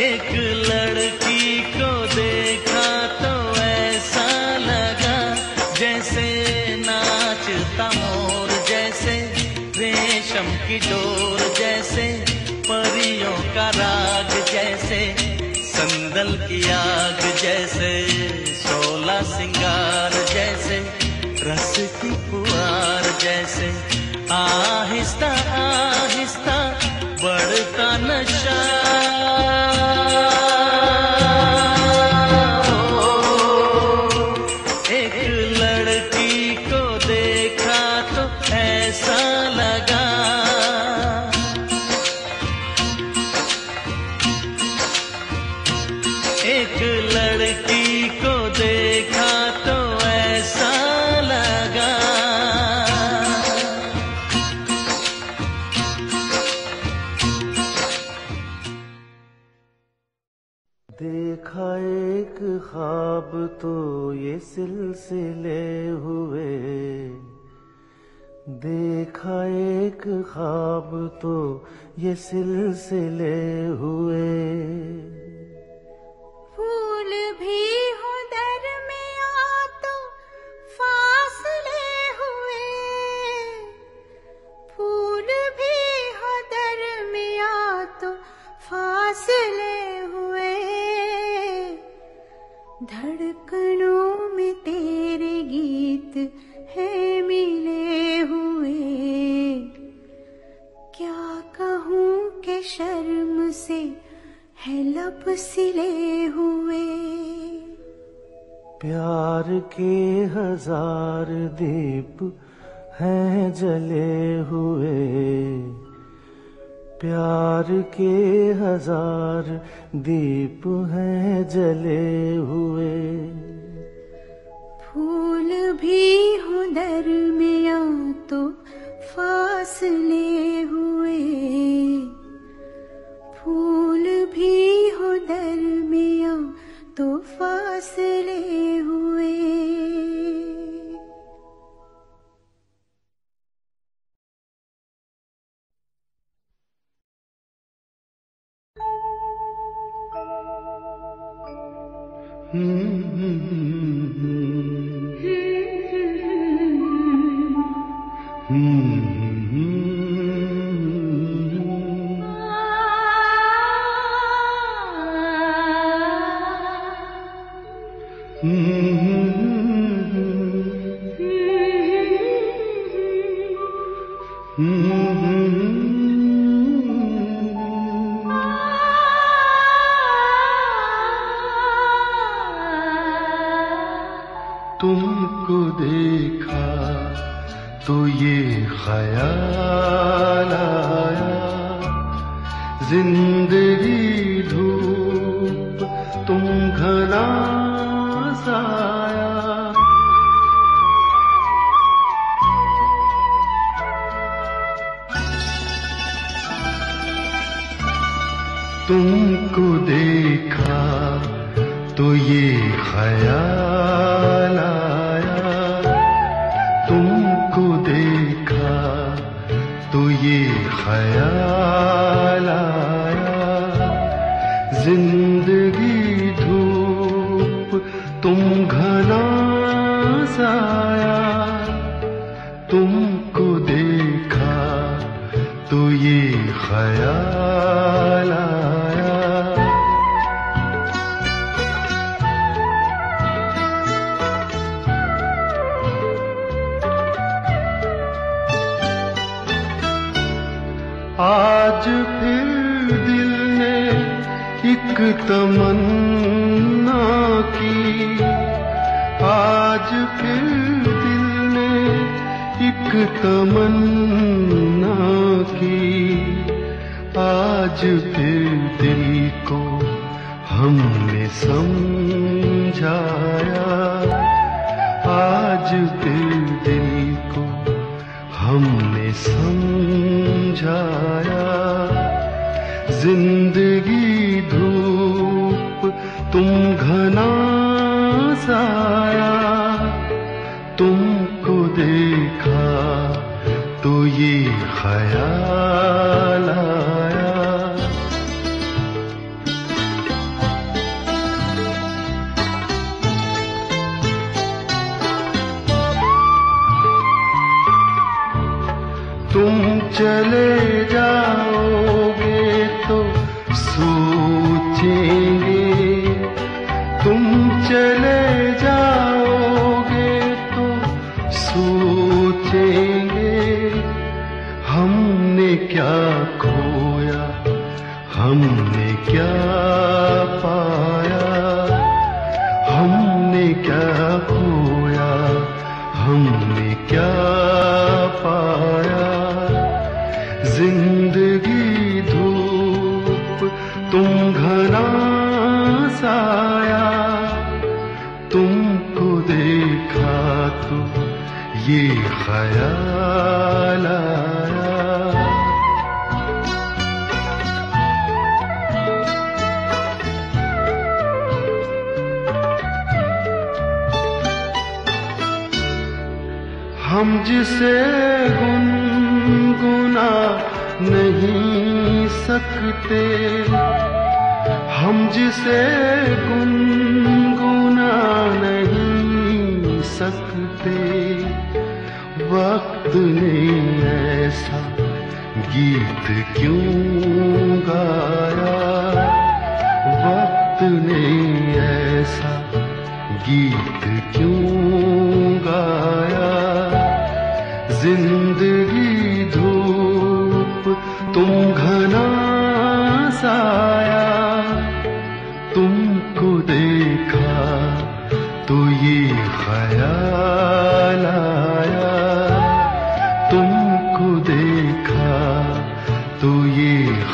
एक लड़की को देखा तो ऐसा लगा जैसे नाचता मोर, जैसे रेशम की डोर, जैसे परियों का राग, जैसे संदल की आग, जैसे सिलसिले हुए। देखा एक ख्वाब तो ये सिलसिले हुए। फूल भी हो दर में आ तो फासले हुए। फूल भी हो दर में आ तो फासले हुए। धड़कनों में तेरे गीत है मिले हुए। क्या कहूँ के शर्म से है लब सिले हुए? प्यार के हज़ार दीप हैं जले हुए। प्यार के हज़ार दीप हैं जले हुए। फूल भी हो आ तो फासले हुए। फूल भी हो आ तो फासले हुए। Hmm. तुमको देखा तो ये ख्याल आया। तुमको देखा तो ये ख्याल तमा चले जा से गुनगुना नहीं सकते। हम जिसे गुनगुना नहीं सकते। वक्त ने ऐसा गीत क्यों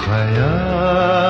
hayal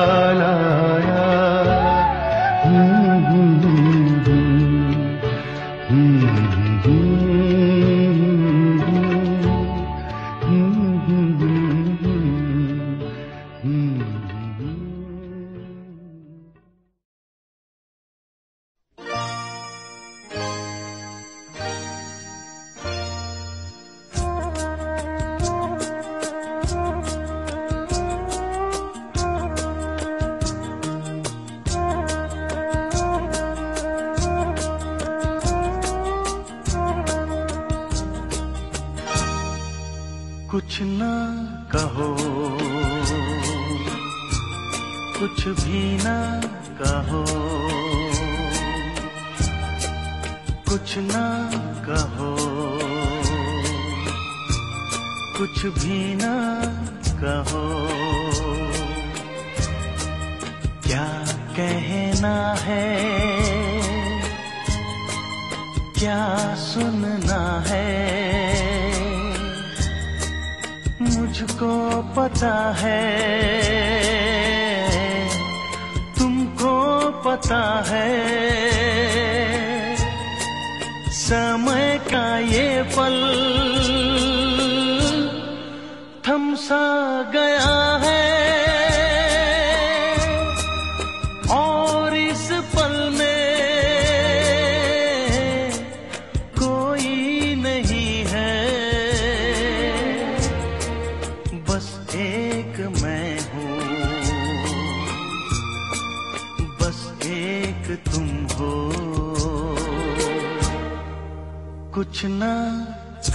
कुछ ना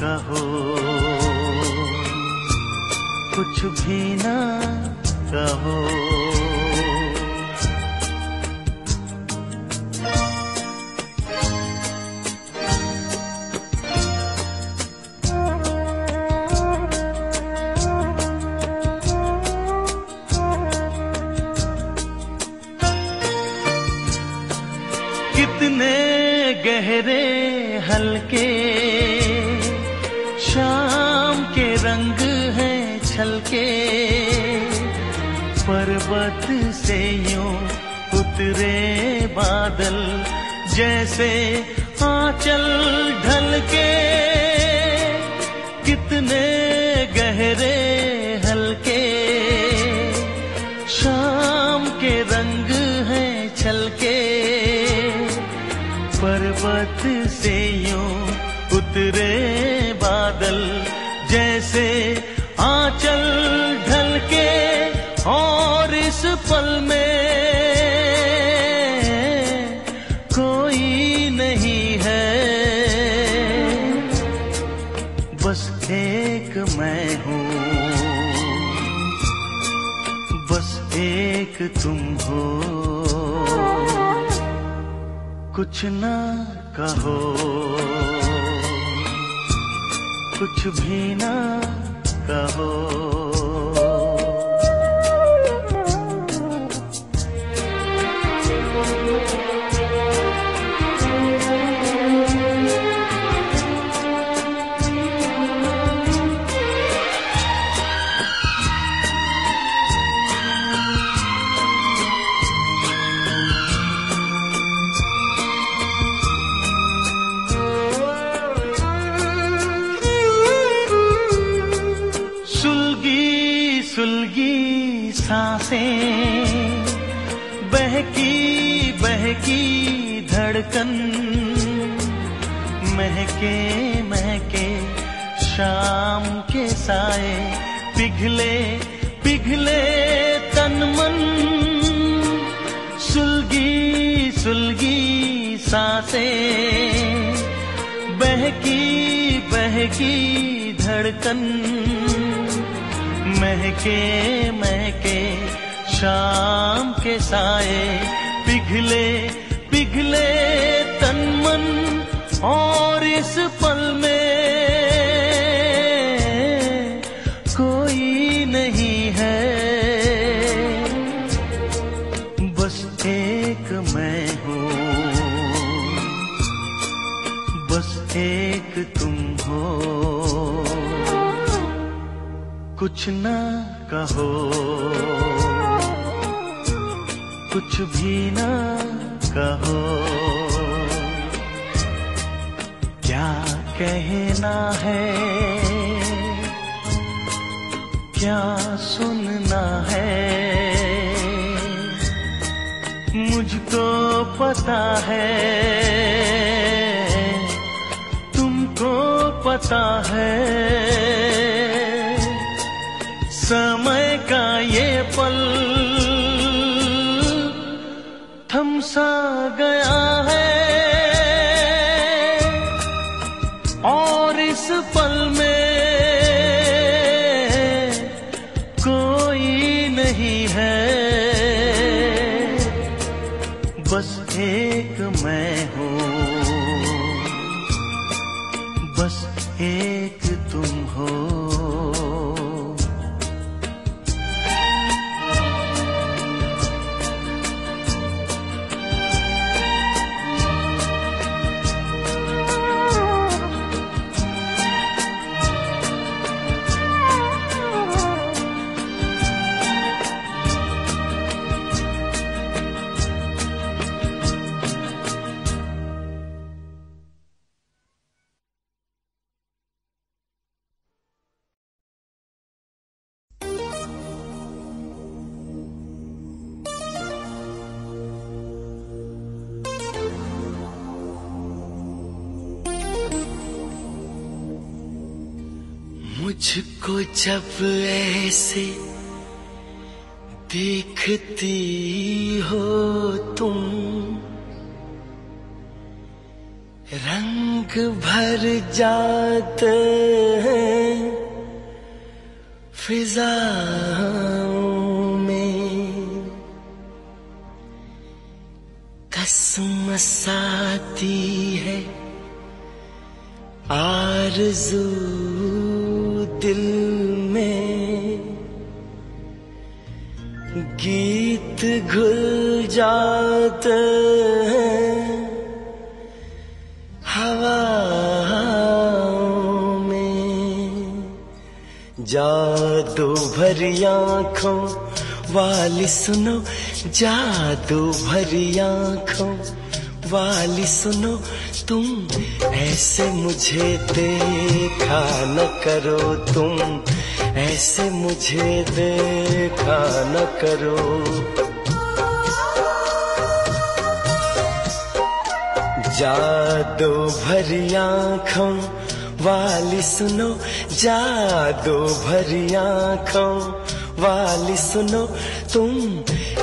कहो कुछ भी ना कहो। जैसे आंचल ढलके कितने कुछ ना कहो। कुछ भी ना कहो। शाम के साए, पिघले पिघले तन मन। सुलगी सुलगी साँसें, बहकी बहकी धड़कन। महके महके शाम के साए, पिघले पिघले तन मन। और इस कुछ ना कहो। कुछ भी ना कहो। क्या कहना है? क्या सुनना है? मुझको पता है। तुमको पता है। समय का ये पल थम सा गया है। रंग भर जाते हैं फिजाओं में। कसमसाती है आरज़ू दिल में। गीत घुल जाते जादू भरी आँखों वाली सुनो जादू भरी आँखों वाली सुनो, तुम ऐसे मुझे देखा न करो तुम, ऐसे मुझे देखा न करो। जादू भरी आँखों वाली सुनो जादू भरी आँखों, वाली सुनो तुम,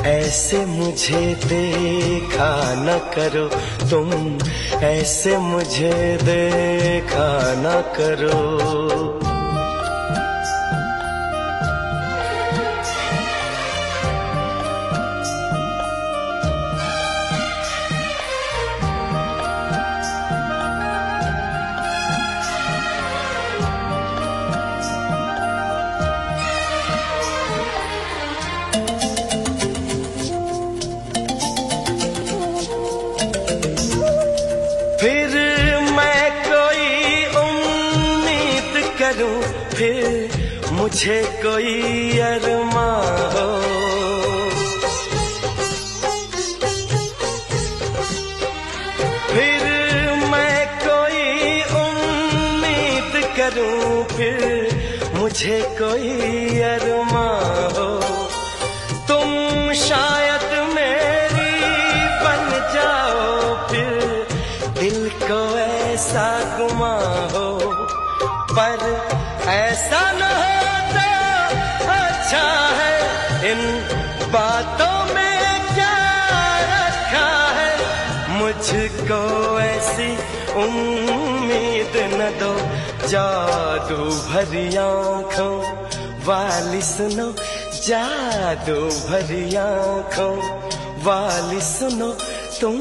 ऐसे मुझे देखा न करो तुम, ऐसे मुझे देखा न करो। मुझे कोई अरमा हो। उम्मीद न दो जादू भरी आँखों वाली सुनो जादू भरी आँखों वाली सुनो, तुम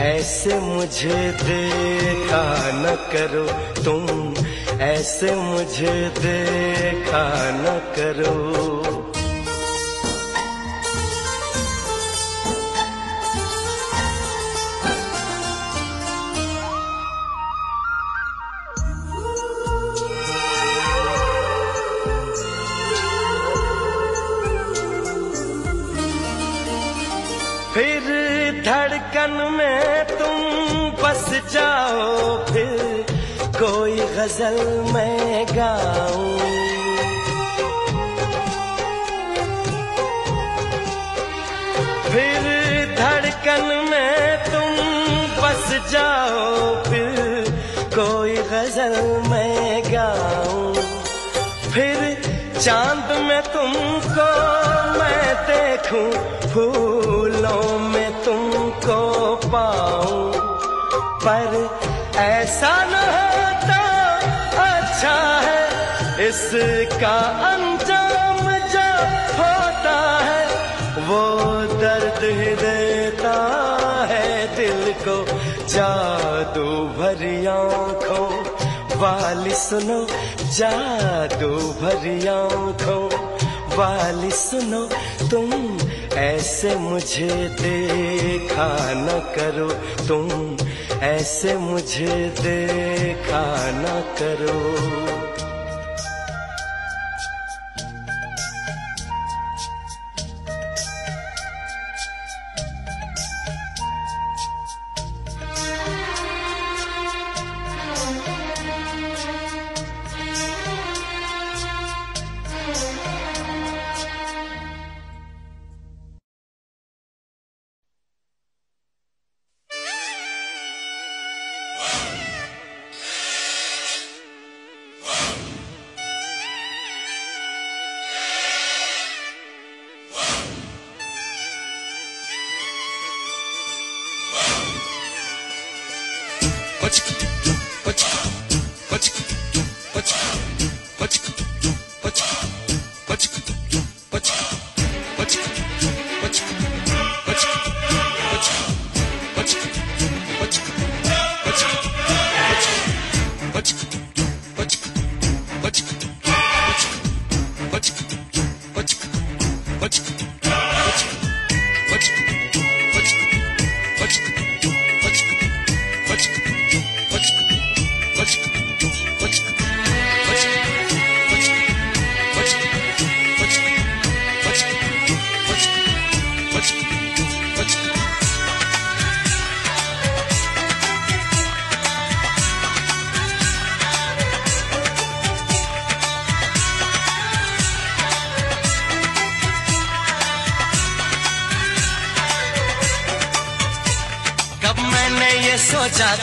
ऐसे मुझे देखा न करो, तुम ऐसे मुझे देखा न करो। जाओ फिर कोई गज़ल मैं गाऊं। फिर धड़कन में तुम बस जाओ फिर कोई गज़ल मैं गाऊं। फिर चाँद में तुमको मैं देखूँ पर ऐसा न होता। अच्छा है इसका अंजाम जो होता है, वो दर्द ही देता है दिल को। जादू भरी आँखों वाली सुनो, जादू भरी आँखों वाली सुनो। तुम ऐसे मुझे देखा न करो, तुम ऐसे मुझे देखा ना करो।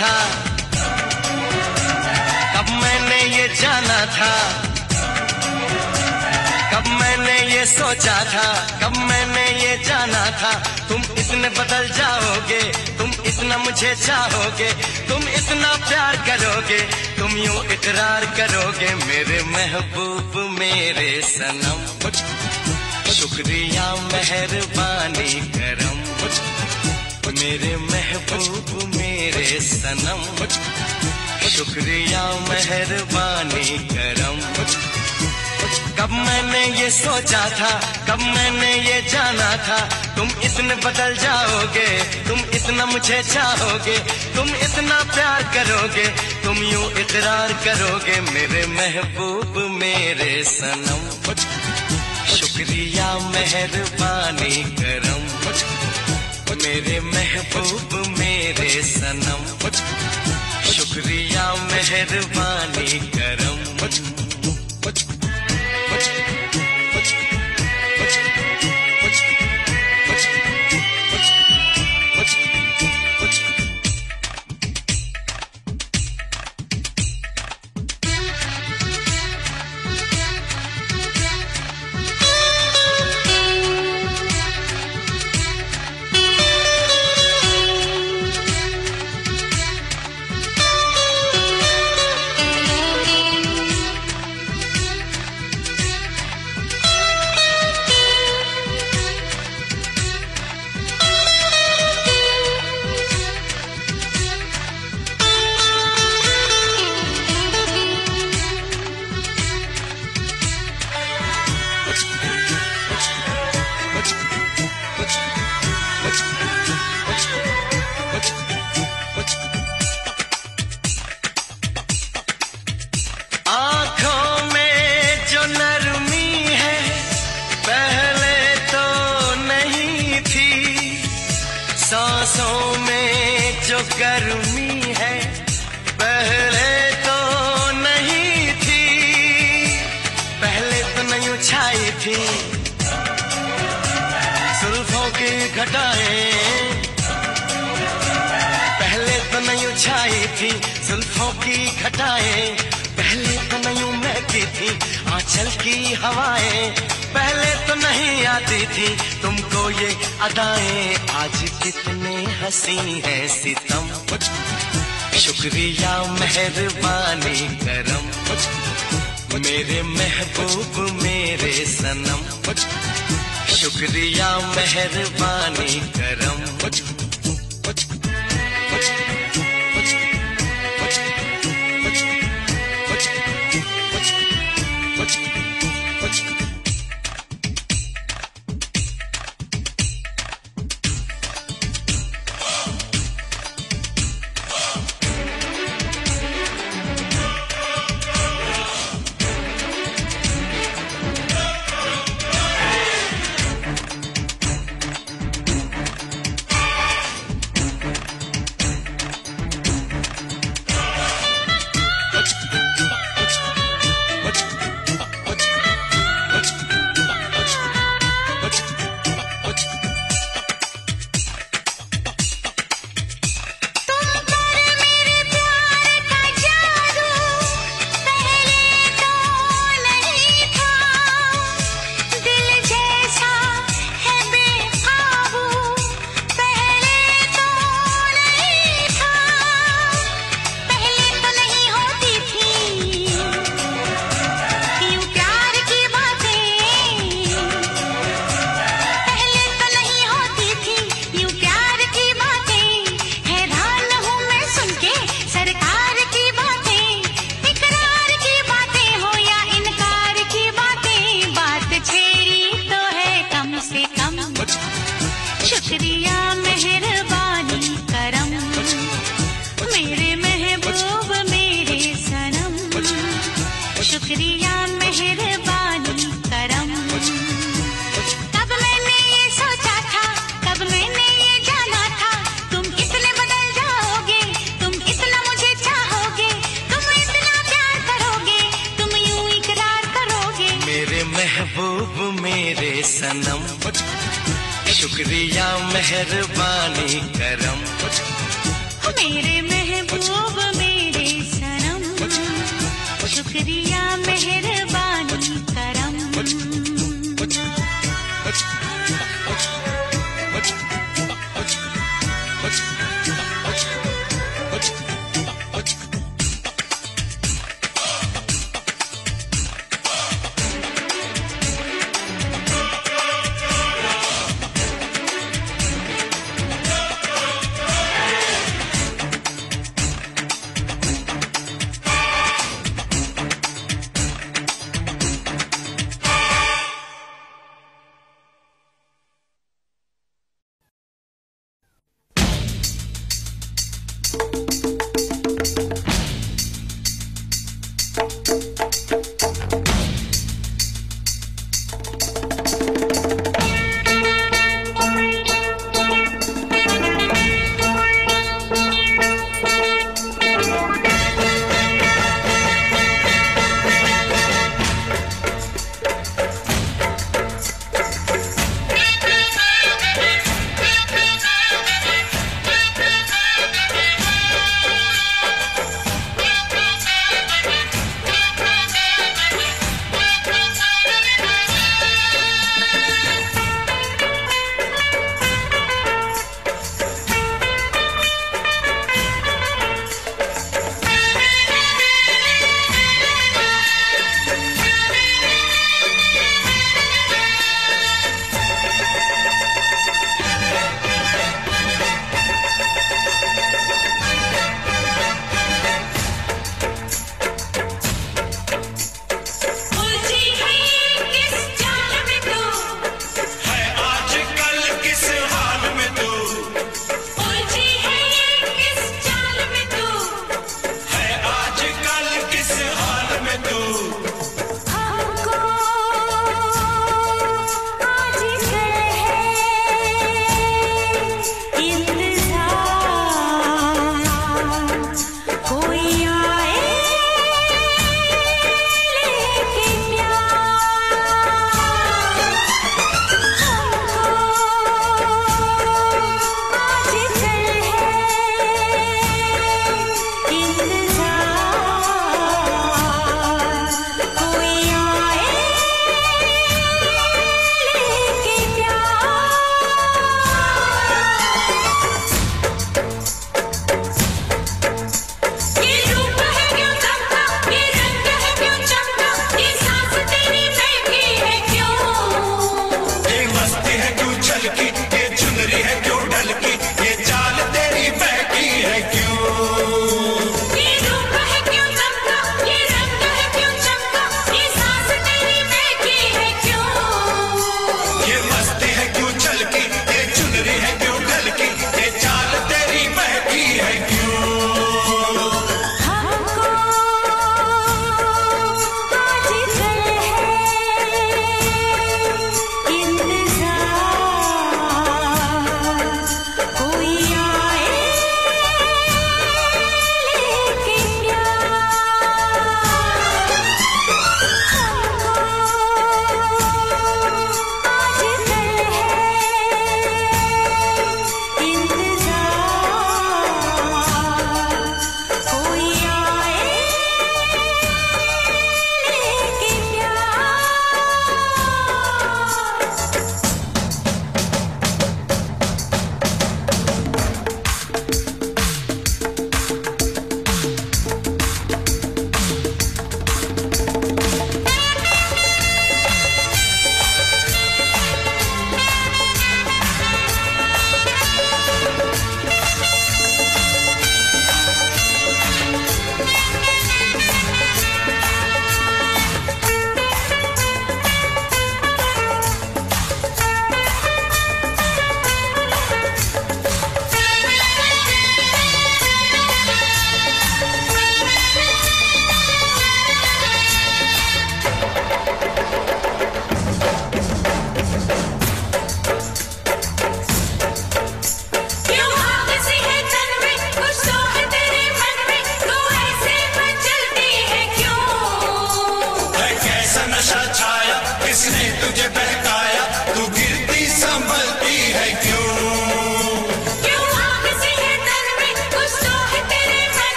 था। कब मैंने ये जाना था? कब मैंने ये सोचा था? कब मैंने ये जाना था? तुम इतने बदल जाओगे, तुम इतना मुझे चाहोगे, तुम इतना प्यार करोगे, तुम यूँ इकरार करोगे, मेरे महबूब, मेरे सनम। शुक्रिया, मेहरबानी, करम। मेरे महबूब, मेरे सनम, शुक्रिया मेहरबानी करम। कब मैंने ये सोचा था, कब मैंने ये जाना था, तुम इतने बदल जाओगे, तुम इतना मुझे चाहोगे, तुम इतना प्यार करोगे, तुम यूँ इकरार करोगे, मेरे महबूब, मेरे सनम। शुक्रिया मेहरबानी करम। मेरे महबूब मेरे सनम शुक्रिया मेहरबानी करम आती थी तुमको ये अदाएँ। आज कितने हँसी है सितम। शुक्रिया मेहरबानी करम। मेरे महबूब मेरे सनम। शुक्रिया मेहरबानी करम। शुक्रिया मेहरबानी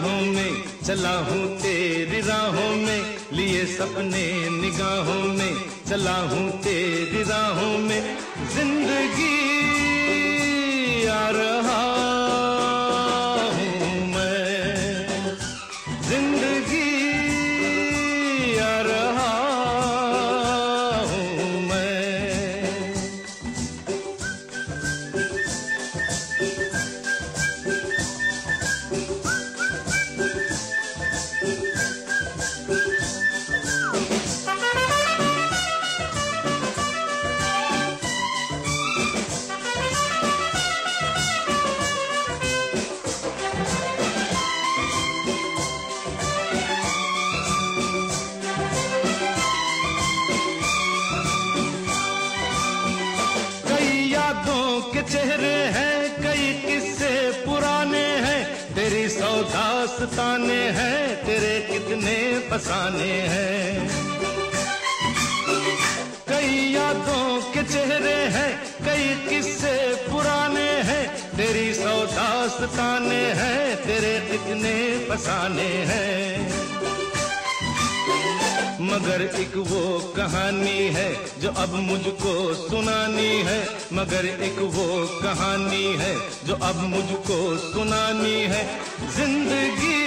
निगाहों में, चला हूँ तेरी राहों में, लिए सपने निगाहों में, चला हूँ तेरी राहों में, ज़िंदगी आ रहा तेरे कितने फसाने हैं। कई यादों के चेहरे हैं, कई किस्से पुराने हैं। तेरी सौ दास्ताने हैं, तेरे कितने फसाने हैं। मगर एक वो कहानी है जो अब मुझको सुनानी है। मगर एक वो कहानी है जो अब मुझको सुनानी है। ज़िंदगी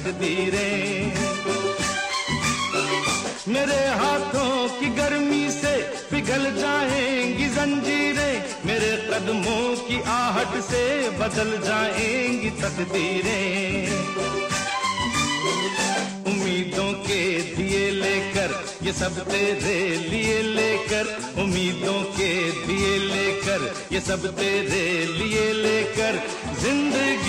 तकदीरें। मेरे हाथों की गर्मी से पिघल जाएँगी जंजीरें। मेरे कदमों की आहट से बदल जाएँगी तकदीरें। उम्मीदों के दिए लेकर, ये सब तेरे लिए लेकर। उम्मीदों के दिए लेकर, ये सब तेरे लिए लेकर। ज़िंदगी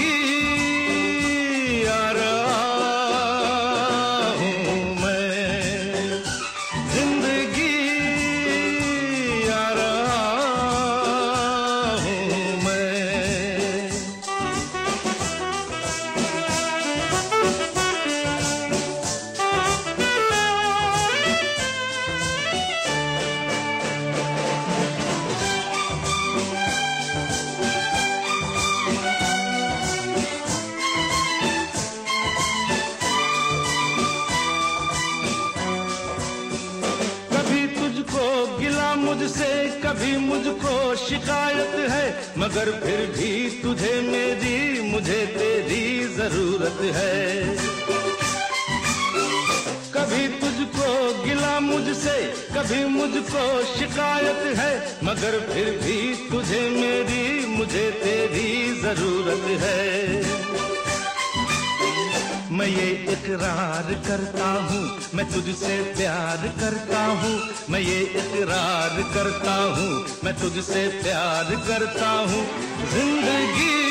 तुझे मेरी, मुझे तेरी ज़रूरत है। कभी तुझको गिला मुझसे, कभी मुझको शिकायत है, मगर फिर भी तुझे मेरी, मुझे तेरी ज़रूरत है। मैं ये इकरार करता हूँ, मैं तुझसे प्यार करता हूँ, मैं ये इकरार करता हूँ, मैं तुझसे प्यार करता हूँ। ज़िंदगी